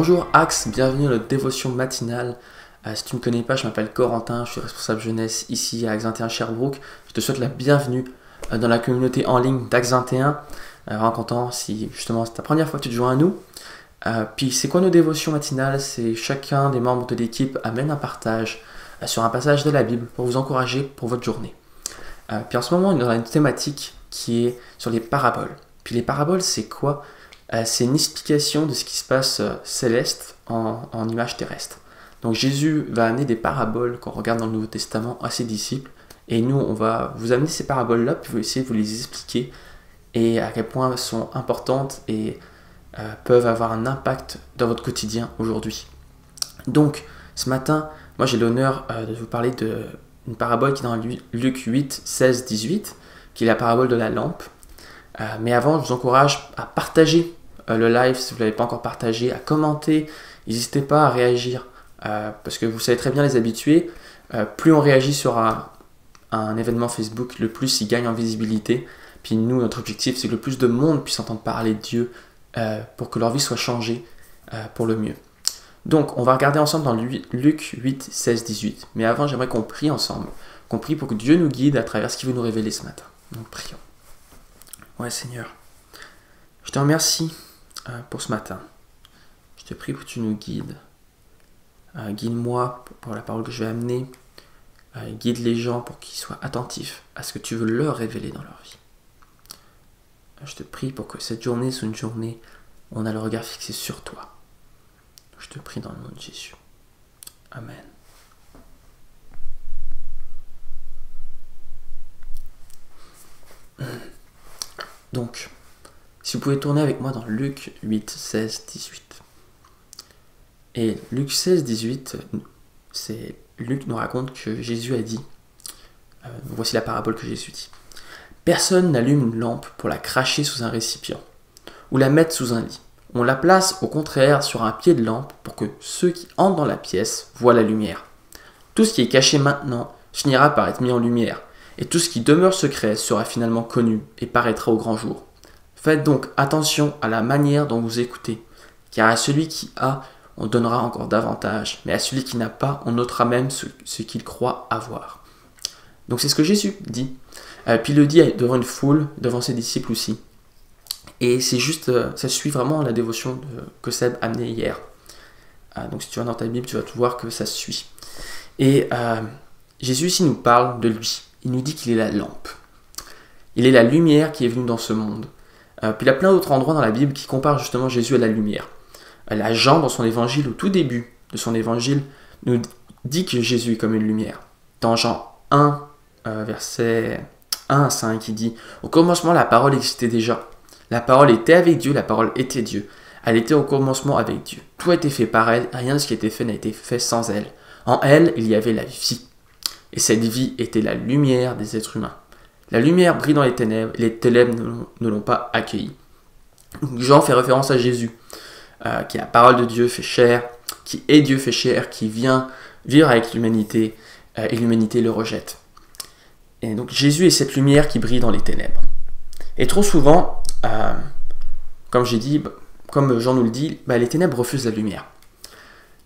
Bonjour Axe, bienvenue à notre dévotion matinale. Euh, si tu ne me connais pas, je m'appelle Corentin, je suis responsable jeunesse ici à Axe 21 Sherbrooke. Je te souhaite la bienvenue euh, dans la communauté en ligne d'Axe 21. Euh, si justement c'est ta première fois que tu te joins à nous. Euh, puis c'est quoi nos dévotions matinales? C'est chacun des membres de l'équipe amène un partage sur un passage de la Bible pour vous encourager pour votre journée. Puis en ce moment, on a une thématique qui est sur les paraboles. Puis les paraboles, c'est quoi? C'est une explication de ce qui se passe euh, céleste en, image terrestre. Donc Jésus va amener des paraboles qu'on regarde dans le Nouveau Testament à ses disciples. Et nous, on va vous amener ces paraboles-là, puis vous essayer de vous les expliquer et à quel point elles sont importantes et euh, peuvent avoir un impact dans votre quotidien aujourd'hui. Donc, ce matin, moi j'ai l'honneur euh, de vous parler d'une parabole qui est dans Lu- Luc 8, 16, 18, qui est la parabole de la lampe. Euh, mais avant, je vous encourage à partager euh, le live si vous ne l'avez pas encore partagé, à commenter. N'hésitez pas à réagir, euh, parce que vous savez très bien les habitués. euh, plus on réagit sur un, événement Facebook, le plus il gagne en visibilité. Puis nous, notre objectif, c'est que le plus de monde puisse entendre parler de Dieu euh, pour que leur vie soit changée euh, pour le mieux. Donc, on va regarder ensemble dans Lu- Luc 8, 16, 18. Mais avant, j'aimerais qu'on prie ensemble, qu'on prie pour que Dieu nous guide à travers ce qu'il veut nous révéler ce matin. Donc, prions. Ouais, Seigneur, je te remercie euh, pour ce matin. Je te prie pour que tu nous guides. Euh, Guide-moi pour- pour la parole que je vais amener. Euh, guide les gens pour qu'ils soient attentifs à ce que tu veux leur révéler dans leur vie. Je te prie pour que cette journée soit une journée où on a le regard fixé sur toi. Je te prie dans le nom de Jésus. Amen. Donc, si vous pouvez tourner avec moi dans Luc 8, 16, 18. Et Luc 16, 18, c'est Luc nous raconte que Jésus a dit, euh, voici la parabole que Jésus dit. Personne n'allume une lampe pour la cracher sous un récipient ou la mettre sous un lit. On la place au contraire sur un pied de lampe pour que ceux qui entrent dans la pièce voient la lumière. Tout ce qui est caché maintenant finira par être mis en lumière, et tout ce qui demeure secret sera finalement connu et paraîtra au grand jour. Faites donc attention à la manière dont vous écoutez, car à celui qui a, on donnera encore davantage, mais à celui qui n'a pas, on notera même ce, qu'il croit avoir. Donc c'est ce que Jésus dit. Euh, puis il le dit devant une foule, devant ses disciples aussi. Et c'est juste, euh, ça suit vraiment la dévotion que Seb a amenée hier. Euh, donc si tu vas dans ta Bible, tu vas tout voir que ça suit. Et Jésus ici nous parle de lui. Il nous dit qu'il est la lampe. Il est la lumière qui est venue dans ce monde. Euh, puis il y a plein d'autres endroits dans la Bible qui comparent justement Jésus à la lumière. Euh, la Jean, dans son évangile, au tout début de son évangile, nous dit que Jésus est comme une lumière. Dans Jean 1, euh, verset 1 à 5, il dit Au commencement, la parole existait déjà. La parole était avec Dieu, la parole était Dieu. Elle était au commencement avec Dieu. Tout a été fait par elle, rien de ce qui a été fait n'a été fait sans elle. En elle, il y avait la vie. Et cette vie était la lumière des êtres humains. La lumière brille dans les ténèbres, les ténèbres ne l'ont- pas accueillie. Jean fait référence à Jésus, euh, qui est la parole de Dieu fait chair, qui est Dieu fait chair, qui vient vivre avec l'humanité, euh, et l'humanité le rejette. Et donc Jésus est cette lumière qui brille dans les ténèbres. Et trop souvent, euh, comme j'ai dit, bah, comme Jean nous le dit, bah, les ténèbres refusent la lumière.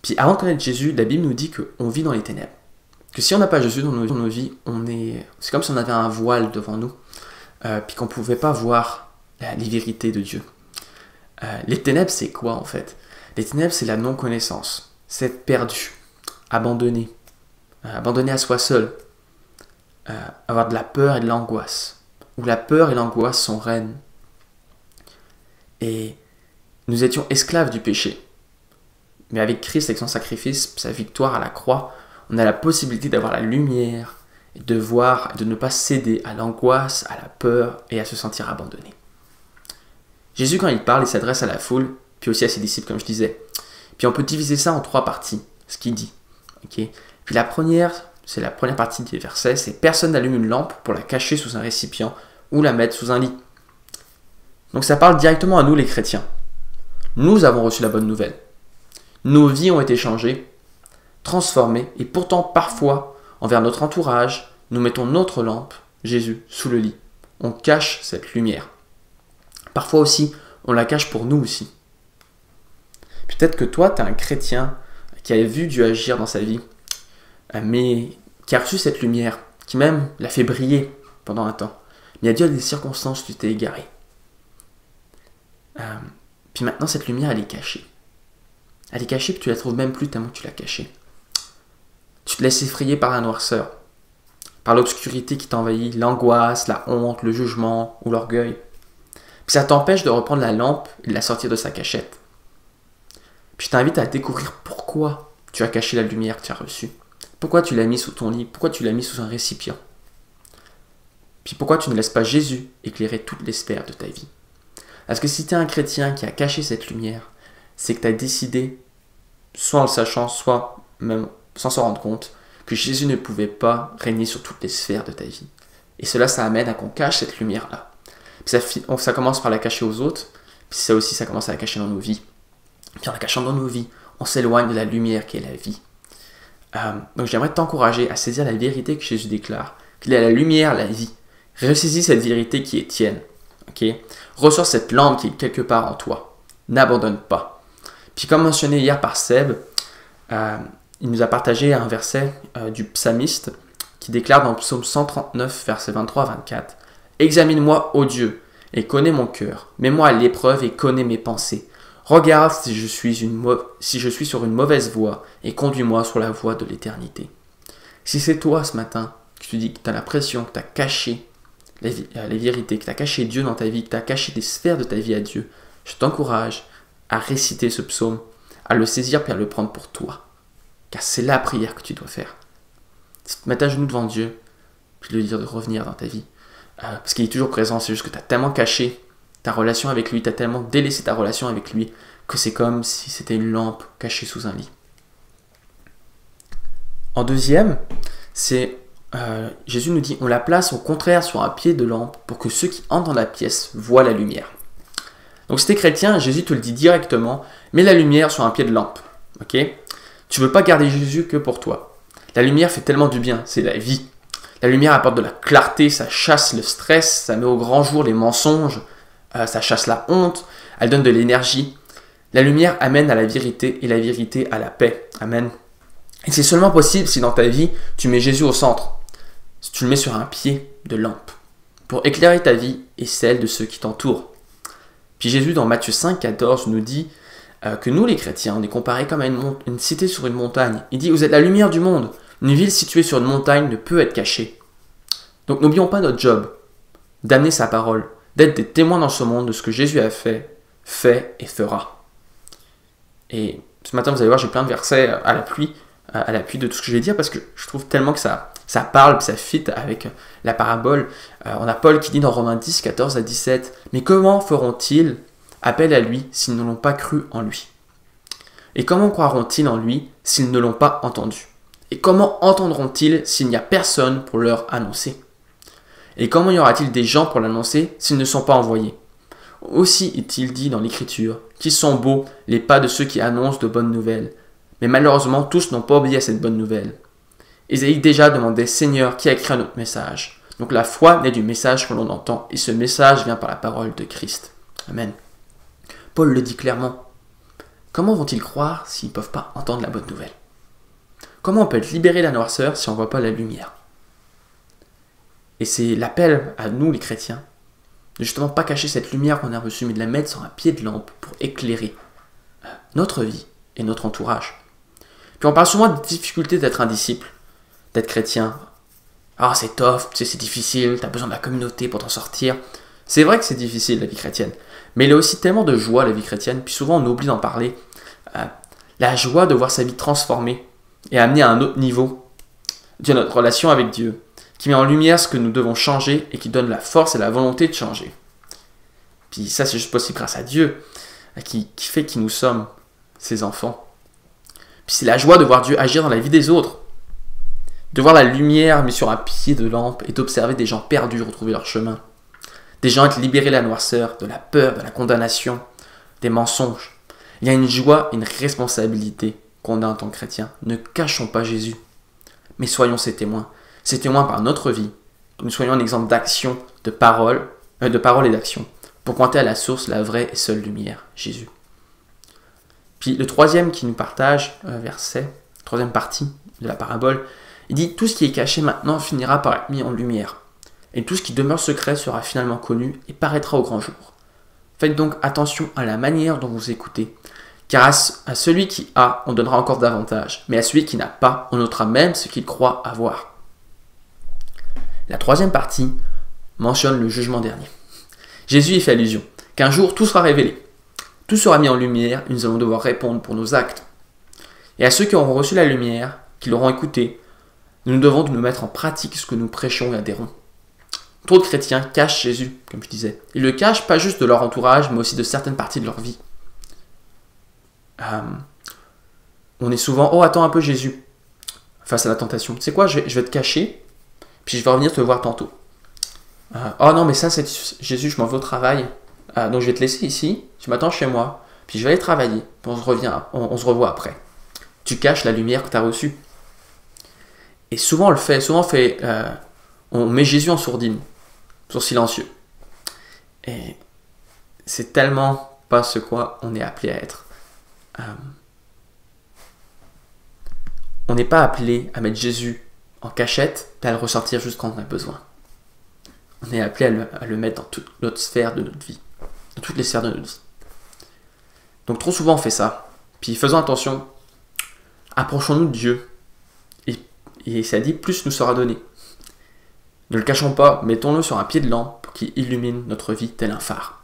Puis avant de connaître Jésus, la Bible nous dit qu'on vit dans les ténèbres. Que si on n'a pas Jésus dans nos, vies, on est, c'est comme si on avait un voile devant nous, euh, puis qu'on ne pouvait pas voir les vérités de Dieu. Euh, les ténèbres, c'est quoi en fait? Les ténèbres, c'est la non-connaissance, c'est être perdu, abandonné, euh, abandonné à soi seul, avoir de la peur et de l'angoisse, où la peur et l'angoisse sont reines. Et nous étions esclaves du péché. Mais avec Christ, avec son sacrifice, sa victoire à la croix, on a la possibilité d'avoir la lumière, et de voir, et de ne pas céder à l'angoisse, à la peur et à se sentir abandonné. Jésus, quand il parle, il s'adresse à la foule, puis aussi à ses disciples, comme je disais. Puis on peut diviser ça en trois parties, ce qu'il dit. puis la première, c'est la première partie des versets, c'est personne n'allume une lampe pour la cacher sous un récipient ou la mettre sous un lit. Donc ça parle directement à nous les chrétiens. Nous avons reçu la bonne nouvelle. Nos vies ont été changées, transformées, et pourtant parfois, envers notre entourage, nous mettons notre lampe, Jésus, sous le lit. On cache cette lumière. Parfois aussi, on la cache pour nous aussi. Peut-être que toi, tu es un chrétien qui a vu Dieu agir dans sa vie, euh, mais qui a reçu cette lumière, qui même l'a fait briller pendant un temps. Mais il y a dû des circonstances tu t'es égaré. Euh, puis maintenant, cette lumière, elle est cachée. Elle est cachée, puis tu la trouves même plus tellement que tu l'as cachée. Tu te laisses effrayer par la noirceur, par l'obscurité qui t'envahit, l'angoisse, la honte, le jugement ou l'orgueil. Puis ça t'empêche de reprendre la lampe et de la sortir de sa cachette. Puis je t'invite à découvrir pourquoi tu as caché la lumière que tu as reçue. Pourquoi tu l'as mis sous ton lit? Pourquoi tu l'as mis sous un récipient? Puis pourquoi tu ne laisses pas Jésus éclairer toutes les sphères de ta vie? Parce que si tu es un chrétien qui a caché cette lumière, c'est que tu as décidé, soit en le sachant, soit même sans s'en rendre compte, que Jésus ne pouvait pas régner sur toutes les sphères de ta vie. Et cela, ça amène à qu'on cache cette lumière-là. Ça, ça, commence par la cacher aux autres, puis ça aussi, ça commence à la cacher dans nos vies. Puis en la cachant dans nos vies, on s'éloigne de la lumière qui est la vie. Euh, donc j'aimerais t'encourager à saisir la vérité que Jésus déclare, qu'il est la lumière, la vie. Ressaisis cette vérité qui est tienne. ok? Ressors cette lampe qui est quelque part en toi. N'abandonne pas. Puis comme mentionné hier par Seb, euh, il nous a partagé un verset euh, du psalmiste qui déclare dans le psaume 139, verset 23-24 Examine-moi, ô Dieu, et connais mon cœur. Mets-moi à l'épreuve et connais mes pensées. Regarde si je, suis une si je suis sur une mauvaise voie et conduis-moi sur la voie de l'éternité. Si c'est toi ce matin que tu dis que tu as l'impression que tu as caché les, euh, les vérités, que tu as caché Dieu dans ta vie, que tu as caché des sphères de ta vie à Dieu, je t'encourage à réciter ce psaume, à le saisir puis à le prendre pour toi. Car c'est la prière que tu dois faire. C'est te mettre à genoux devant Dieu, puis lui dire de revenir dans ta vie. Euh, parce qu'il est toujours présent, c'est juste que tu as tellement caché ta relation avec lui, tu as tellement délaissé ta relation avec lui, que c'est comme si c'était une lampe cachée sous un lit. En deuxième, c'est euh, Jésus nous dit on la place au contraire sur un pied de lampe pour que ceux qui entrent dans la pièce voient la lumière. Donc si tu es chrétien, Jésus te le dit directement, mets la lumière sur un pied de lampe. Ok? Tu veux pas garder Jésus que pour toi. La lumière fait tellement du bien, c'est la vie. La lumière apporte de la clarté, ça chasse le stress, ça met au grand jour les mensonges, euh, ça chasse la honte, elle donne de l'énergie. La lumière amène à la vérité et la vérité à la paix. Amen. Et c'est seulement possible si dans ta vie, tu mets Jésus au centre, si tu le mets sur un pied de lampe, pour éclairer ta vie et celle de ceux qui t'entourent. Puis Jésus, dans Matthieu 5, 14, nous dit euh, que nous, les chrétiens, on est comparés comme à une, cité sur une montagne. Il dit, vous êtes la lumière du monde. Une ville située sur une montagne ne peut être cachée. Donc n'oublions pas notre job, d'amener sa parole, d'être des témoins dans ce monde de ce que Jésus a fait, fait et fera. Et ce matin, vous allez voir, j'ai plein de versets à l'appui, à l'appui de tout ce que je vais dire, parce que je trouve tellement que ça, ça parle, ça fit avec la parabole. Euh, on a Paul qui dit dans Romains 10, 14 à 17, Mais comment feront-ils appel à lui s'ils ne l'ont pas cru en lui Et comment croiront-ils en lui s'ils ne l'ont pas entendu? Et comment entendront-ils s'il n'y a personne pour leur annoncer? Et comment y aura-t-il des gens pour l'annoncer s'ils ne sont pas envoyés? Aussi est-il dit dans l'Écriture qu'ils sont beaux les pas de ceux qui annoncent de bonnes nouvelles. Mais malheureusement, tous n'ont pas oublié cette bonne nouvelle. Isaïe déjà demandait Seigneur, qui a écrit notre message? Donc la foi naît du message que l'on entend, et ce message vient par la parole de Christ. Amen. Paul le dit clairement. Comment vont-ils croire s'ils ne peuvent pas entendre la bonne nouvelle? Comment on peut être libéré de la noirceur si on ne voit pas la lumière? Et c'est l'appel à nous, les chrétiens, de justement pas cacher cette lumière qu'on a reçue, mais de la mettre sur un pied de lampe pour éclairer euh, notre vie et notre entourage. Puis on parle souvent des difficultés d'être un disciple, d'être chrétien. Ah, c'est tough, c'est difficile, tu as besoin de la communauté pour t'en sortir. C'est vrai que c'est difficile la vie chrétienne, mais il y a aussi tellement de joie la vie chrétienne, puis souvent on oublie d'en parler. Euh, la joie de voir sa vie transformée et amener à un autre niveau de notre relation avec Dieu, qui met en lumière ce que nous devons changer et qui donne la force et la volonté de changer. Puis ça, c'est juste possible grâce à Dieu, qui, qui fait qui nous sommes, ses enfants. Puis c'est la joie de voir Dieu agir dans la vie des autres, de voir la lumière mise sur un pied de lampe et d'observer des gens perdus retrouver leur chemin, des gens être libérés de la noirceur, de la peur, de la condamnation, des mensonges. Il y a une joie une responsabilité qu'on a en tant que chrétien. Ne cachons pas Jésus, mais soyons ses témoins. Ses témoins par notre vie. Nous soyons un exemple d'action, de parole, euh, de parole et d'action, pour pointer à la source, la vraie et seule lumière, Jésus. Puis le troisième qui nous partage, euh, verset, troisième partie de la parabole, il dit Tout ce qui est caché maintenant finira par être mis en lumière, et tout ce qui demeure secret sera finalement connu et paraîtra au grand jour. Faites donc attention à la manière dont vous écoutez, car à celui qui a, on donnera encore davantage, mais à celui qui n'a pas, on notera même ce qu'il croit avoir. La troisième partie mentionne le jugement dernier. Jésus y fait allusion qu'un jour tout sera révélé. Tout sera mis en lumière et nous allons devoir répondre pour nos actes. Et à ceux qui auront reçu la lumière, qui l'auront écouté, nous devons nous mettre en pratique ce que nous prêchons et adhérons. Trop de chrétiens cachent Jésus, comme je disais. Ils le cachent pas juste de leur entourage, mais aussi de certaines parties de leur vie. Euh, on est souvent, oh attends un peu Jésus, face à la tentation. Sais quoi, je vais, te cacher, puis je vais revenir te voir tantôt. Euh, oh non, mais ça c'est Jésus, je m'en vais au travail, euh, donc je vais te laisser ici, tu m'attends chez moi, puis je vais aller travailler, puis on se, revient, on, se revoit après. Tu caches la lumière que tu as reçue. Et souvent on le fait, souvent on fait, on met Jésus en sourdine, silencieux. Et c'est tellement pas ce quoi on est appelé à être. Euh, on n'est pas appelé à mettre Jésus en cachette et à le ressortir juste quand on a besoin. On est appelé à le, mettre dans toute notre sphère de notre vie, dans toutes les sphères de notre vie. Donc trop souvent on fait ça. Puis faisons attention, approchons-nous de Dieu. Et ça dit, plus nous sera donné. Ne le cachons pas, mettons-le sur un pied de lampe qui illumine notre vie tel un phare.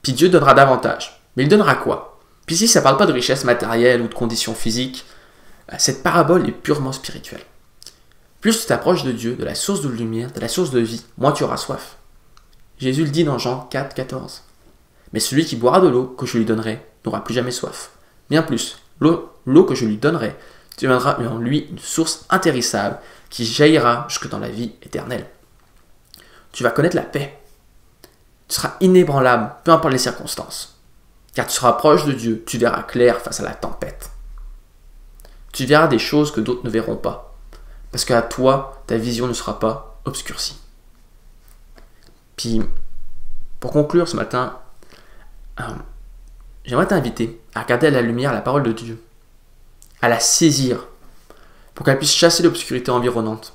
Puis Dieu donnera davantage. Mais il donnera quoi? Puis ici, ça ne parle pas de richesse matérielle ou de conditions physiques. Euh, cette parabole est purement spirituelle. Plus tu t'approches de Dieu, de la source de lumière, de la source de vie, moins tu auras soif. Jésus le dit dans Jean 4, 14. Mais celui qui boira de l'eau que je lui donnerai n'aura plus jamais soif. Bien plus, l'eau que je lui donnerai deviendra en lui une source intéressable qui jaillira jusque dans la vie éternelle. Tu vas connaître la paix. Tu seras inébranlable, peu importe les circonstances. Car tu seras proche de Dieu, tu verras clair face à la tempête. Tu verras des choses que d'autres ne verront pas, parce qu'à toi, ta vision ne sera pas obscurcie. Puis, pour conclure ce matin, euh, j'aimerais t'inviter à regarder la lumière la parole de Dieu, à la saisir, pour qu'elle puisse chasser l'obscurité environnante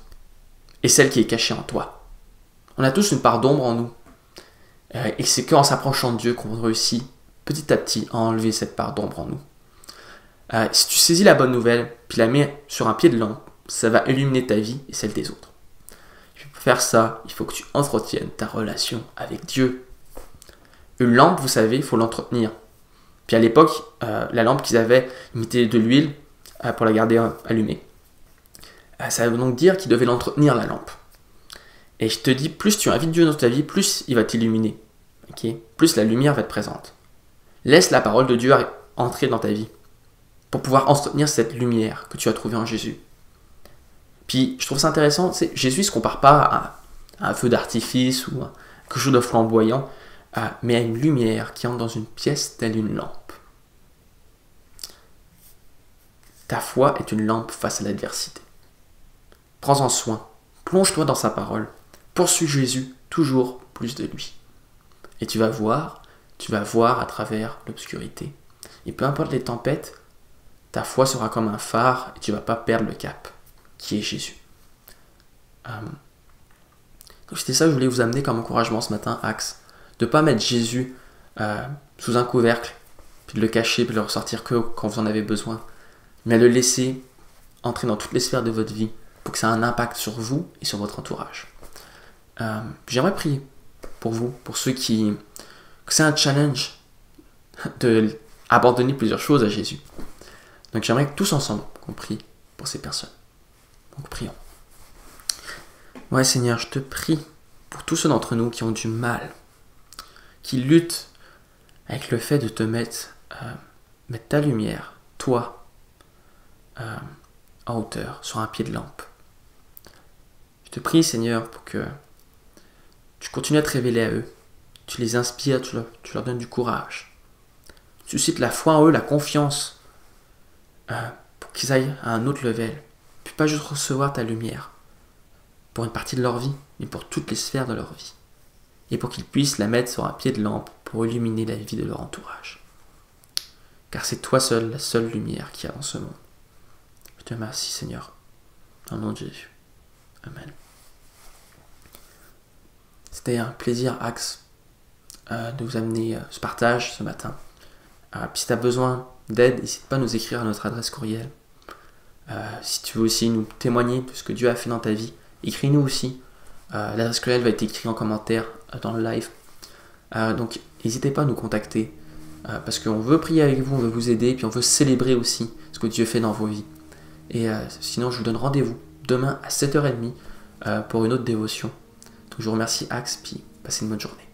et celle qui est cachée en toi. On a tous une part d'ombre en nous, euh, et c'est qu'en s'approchant de Dieu qu'on réussit petit à petit à enlever cette part d'ombre en nous. Euh, si tu saisis la bonne nouvelle, puis la mets sur un pied de lampe, ça va illuminer ta vie et celle des autres. Pour faire ça, il faut que tu entretiennes ta relation avec Dieu. Une lampe, vous savez, il faut l'entretenir. Puis à l'époque, euh, la lampe qu'ils avaient, ils de l'huile pour la garder allumée. Ça veut donc dire qu'ils devaient l'entretenir, la lampe. Et je te dis, plus tu invites Dieu dans ta vie, plus il va t'illuminer. plus la lumière va être présente. Laisse la parole de Dieu entrer dans ta vie pour pouvoir entretenir cette lumière que tu as trouvée en Jésus. Puis je trouve ça intéressant, c'est Jésus ne se compare pas à, un feu d'artifice ou quelque chose de flamboyant, mais à une lumière qui entre dans une pièce telle une lampe. Ta foi est une lampe face à l'adversité. Prends-en soin, plonge-toi dans sa parole, poursuis Jésus toujours plus de lui. Et tu vas voir tu vas voir à travers l'obscurité. Et peu importe les tempêtes, ta foi sera comme un phare et tu ne vas pas perdre le cap, qui est Jésus. Euh, c'était ça que je voulais vous amener comme encouragement ce matin, Axe. De ne pas mettre Jésus euh, sous un couvercle, puis de le cacher, puis de le ressortir que quand vous en avez besoin, mais le laisser entrer dans toutes les sphères de votre vie pour que ça ait un impact sur vous et sur votre entourage. Euh, j'aimerais prier pour vous, pour ceux qui, c'est un challenge de abandonner plusieurs choses à Jésus. Donc j'aimerais que tous ensemble qu'on prie pour ces personnes. Donc prions. Ouais Seigneur, je te prie pour tous ceux d'entre nous qui ont du mal, qui luttent avec le fait de te mettre, euh, ta lumière, toi, euh, en hauteur, sur un pied de lampe. Te prie Seigneur pour que tu continues à te révéler à eux, tu les inspires, tu leur, donnes du courage. Tu suscites la foi en eux, la confiance, euh, pour qu'ils aillent à un autre level. Puis pas juste recevoir ta lumière pour une partie de leur vie, mais pour toutes les sphères de leur vie. Et pour qu'ils puissent la mettre sur un pied de lampe pour illuminer la vie de leur entourage. car c'est toi seul, la seule lumière qui a dans ce monde. Je te remercie, Seigneur. Dans nom de Jésus. Amen. C'était un plaisir, Axe, euh, de vous amener euh, ce partage ce matin. Euh, puis si tu as besoin d'aide, n'hésite pas à nous écrire à notre adresse courriel. si tu veux aussi nous témoigner de ce que Dieu a fait dans ta vie, écris-nous aussi. L'adresse courriel va être écrite en commentaire dans le live. donc n'hésitez pas à nous contacter parce qu'on veut prier avec vous, on veut vous aider, puis on veut célébrer aussi ce que Dieu fait dans vos vies. Et sinon, je vous donne rendez-vous demain à 7h30 pour une autre dévotion. Je vous remercie Axe, puis passez une bonne journée.